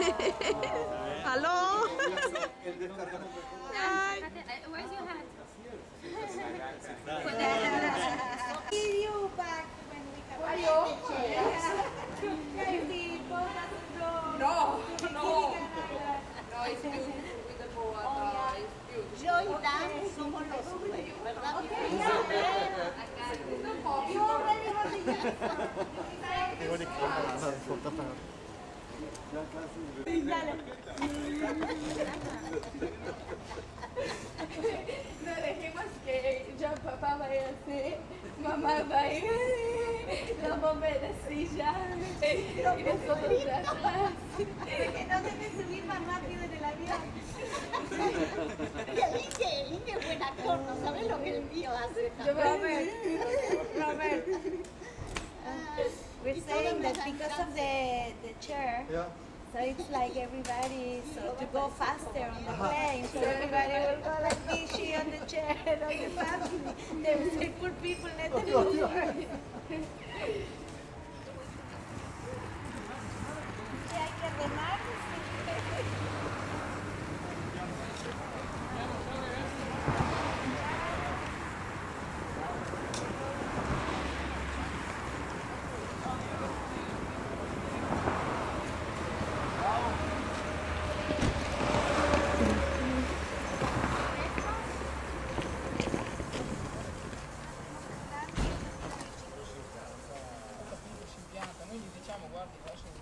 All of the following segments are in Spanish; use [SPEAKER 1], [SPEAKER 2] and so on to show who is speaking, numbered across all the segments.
[SPEAKER 1] Hello. Hi.
[SPEAKER 2] Where's your hat?
[SPEAKER 3] Video back when we come. Are you?
[SPEAKER 4] No, no. No, it's beautiful with the boa. Oh, yeah.
[SPEAKER 5] Yo y Dan somos los sueños, ¿verdad?
[SPEAKER 3] Okay, yeah. Yo me dijo que ya.
[SPEAKER 4] No dejemos que ya papá vaya así, mamá va a ir, la mamá la silla y nosotros atrás.
[SPEAKER 3] Que no debes subir más rápido en el avión.
[SPEAKER 5] Y el Inge, el Inge es buen actor, no sabes lo que el mío hace.
[SPEAKER 3] Robert, Robert. We're saying that because of the, the chair, so it's like everybody, so to go faster on the uh-huh. plane, so everybody will go like this, she on the chair, on the family. They, they put people in the oh, quindi diciamo guardi lascia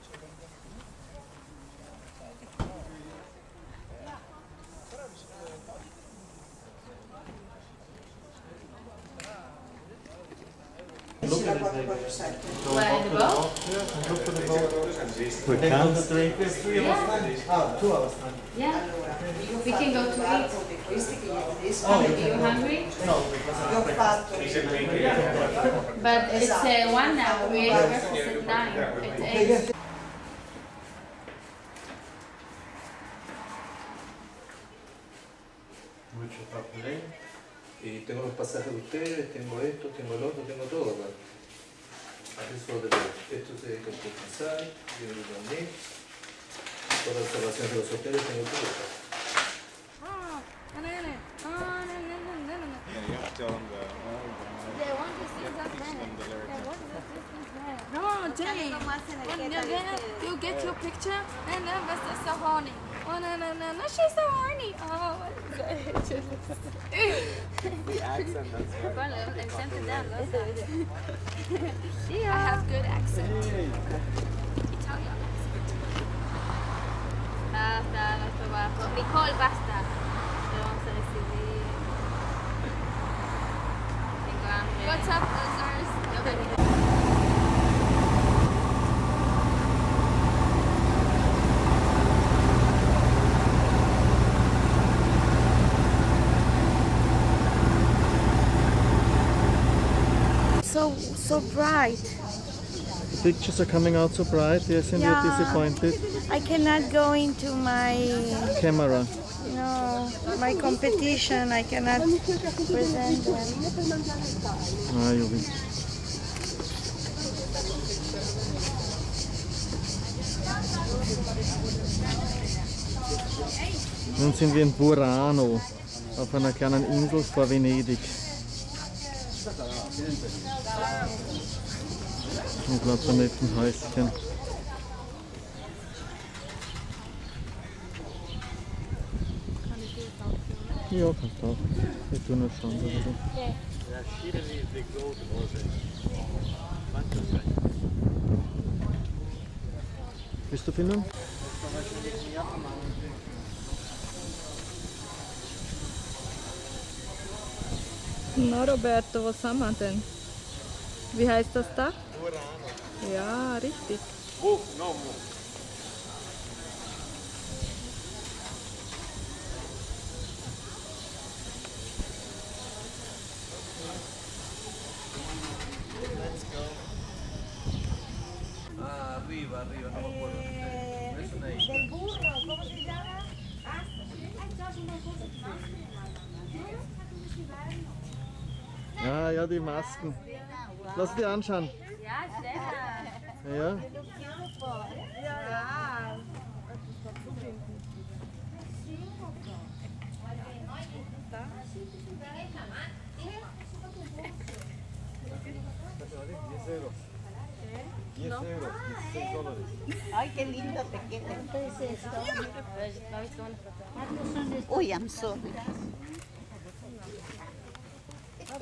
[SPEAKER 3] Look the boat. Look for the boat.
[SPEAKER 6] We the. Yeah. Oh, two hours.
[SPEAKER 2] Yeah. We can go to eat. Oh, are you hungry?
[SPEAKER 6] No,
[SPEAKER 2] but it's uh, one now. We.
[SPEAKER 6] Mucho papel.
[SPEAKER 7] Y tengo los pasajes de ustedes, tengo esto, tengo el otro, tengo todo acá. Esto se dedica a compensar, yo lo también. Todas las observaciones de los hoteles tengo todo.
[SPEAKER 3] Algo más en el
[SPEAKER 4] you're there,
[SPEAKER 3] parece-
[SPEAKER 4] you get your picture, and then Mr. so horny. Oh, no, no, no, no, she's so horny. Oh, what is that?
[SPEAKER 2] Well, I'm sent it down.
[SPEAKER 4] I have good accent. Italian accent.
[SPEAKER 2] Basta, nuestro bajo. Nicole, basta. Te vamos a recibir. Tengo hambre.
[SPEAKER 4] What's up, losers?
[SPEAKER 2] Nobody-
[SPEAKER 3] So, bright.
[SPEAKER 6] Pictures are coming out so bright, yes, and
[SPEAKER 3] Yeah.
[SPEAKER 6] you're disappointed.
[SPEAKER 3] I cannot go into my
[SPEAKER 6] Camera.
[SPEAKER 3] no my competition. I cannot present them.
[SPEAKER 6] Ah, you will. Nun sind wir in Burano, auf einer kleinen Insel vor Venedig. Ich glaube, da lebt ein Häuschen. Kann ich Ja, kannst auch. Wir tun das schon. Oder? Bist du finden? Ja.
[SPEAKER 1] Na Roberto, was haben wir denn? Wie heißt das da? Ja, richtig.
[SPEAKER 7] Ah,
[SPEAKER 6] Ah ja, die Masken. Lass die anschauen.
[SPEAKER 2] Ja, sehr.
[SPEAKER 6] Ja.
[SPEAKER 8] ja.
[SPEAKER 1] ¿No? euros, 16 dólares.
[SPEAKER 5] Ay, qué lindo te queda.
[SPEAKER 3] Entonces,
[SPEAKER 5] esto. Yeah.
[SPEAKER 3] A ver, ¿no visto
[SPEAKER 1] una foto? Uy, I'm sorry.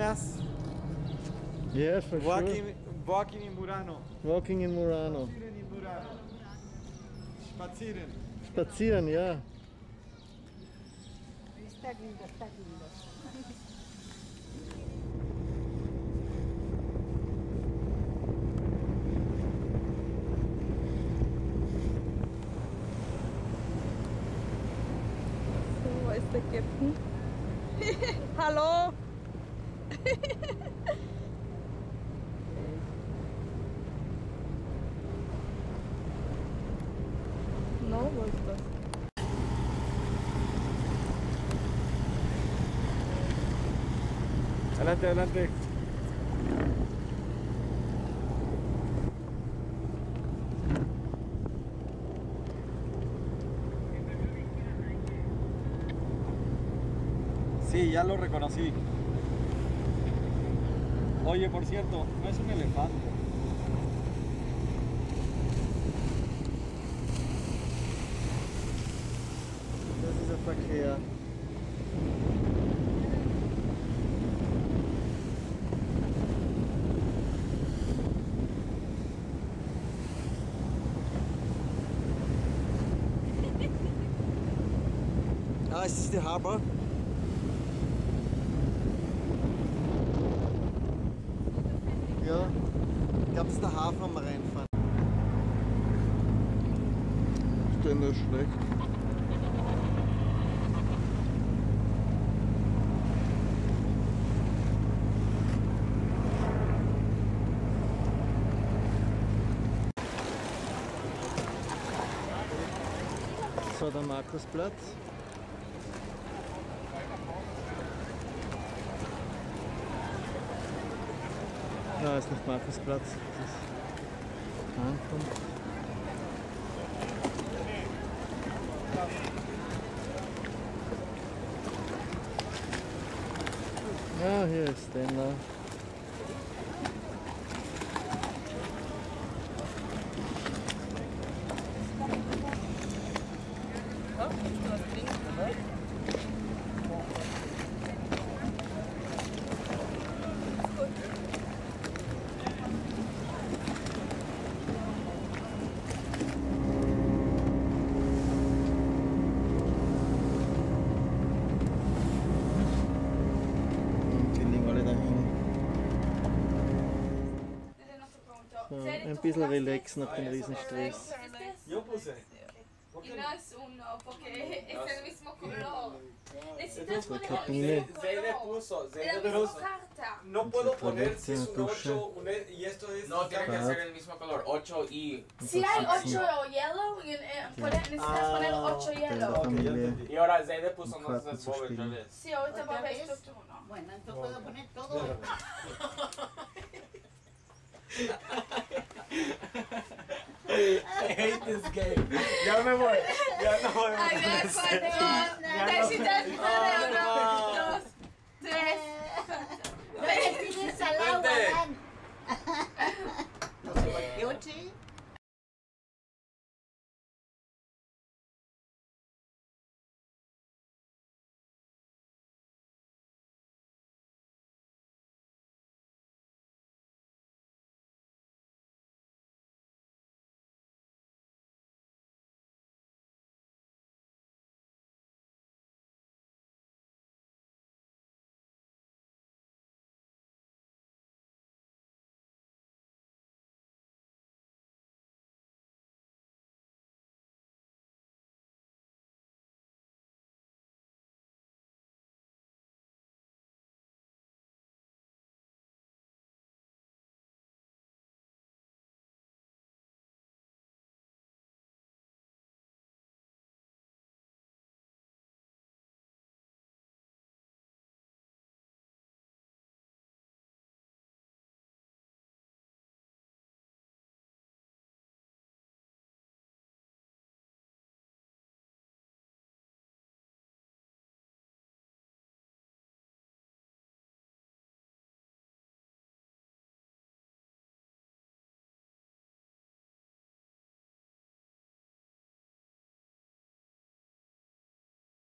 [SPEAKER 1] Us?
[SPEAKER 6] Yes, for
[SPEAKER 1] Walking,
[SPEAKER 6] sure.
[SPEAKER 1] walking in Murano.
[SPEAKER 6] Walking in Murano.
[SPEAKER 1] Spazieren in Murano. Spazieren.
[SPEAKER 6] Spazieren, ja.
[SPEAKER 3] Está lindo, está lindo.
[SPEAKER 8] So, wo ist der Captain? Hallo? No, wo ist das?
[SPEAKER 1] Adelante, adelante. Sí, ya lo reconocí. Oye, por cierto, no es un elefante.
[SPEAKER 6] Ist der Verkehr. Ah, ist das die Harbor? Ja, ich glaube, das ist der Hafen am Reinfahren. Ist denn das schlecht? So, der Markusplatz. Nein, ist nicht Markusplatz. Das ist. Ja, hier ist Stella. Bisschen relax nach dem Riesenstress.
[SPEAKER 1] Yo puse.
[SPEAKER 4] Y no es uno, porque es el mismo color. Necesitas
[SPEAKER 6] La
[SPEAKER 4] poner
[SPEAKER 6] cabine.
[SPEAKER 9] Zeide puso. No puedo poner si es un
[SPEAKER 6] toalete,
[SPEAKER 9] 8 un e- y esto es.
[SPEAKER 10] No, tiene que ser el mismo color, 8 y...
[SPEAKER 4] Si hay ocho yellow, y, eh, necesitas poner ocho
[SPEAKER 6] De la
[SPEAKER 4] yellow.
[SPEAKER 9] Y ahora Zeide puso no se mueve otra
[SPEAKER 6] suspiro.
[SPEAKER 9] vez.
[SPEAKER 4] Sí, ahorita va a
[SPEAKER 5] ¿Otra
[SPEAKER 4] ver turno.
[SPEAKER 5] Bueno, entonces puedo poner todo.
[SPEAKER 9] I hate this game. Y'all remember what? Y'all know what
[SPEAKER 4] I got cuatro, oh, no,